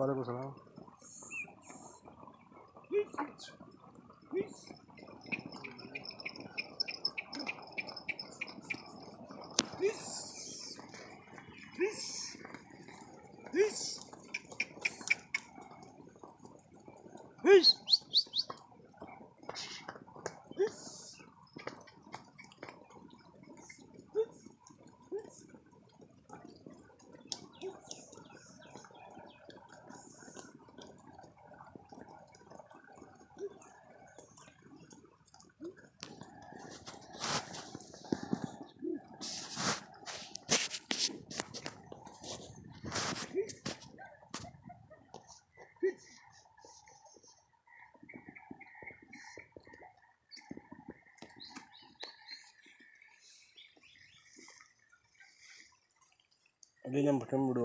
Agora, Gustavo. This, this, this, this. ಅಲ್ಲಿ ನಮ್ಮ ಬಿಡು